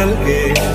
el que